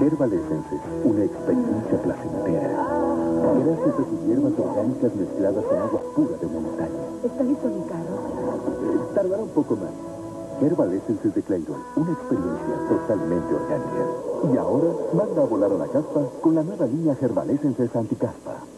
Herbalescences, una experiencia placentera. Gracias a sus hierbas orgánicas mezcladas con agua pura de montaña. ¿Está listo mi carro? Eh, tardará un poco más. Herbal de Claydol, una experiencia totalmente orgánica. Y ahora, manda a volar a la caspa con la nueva línea Herbalescences Anticaspa.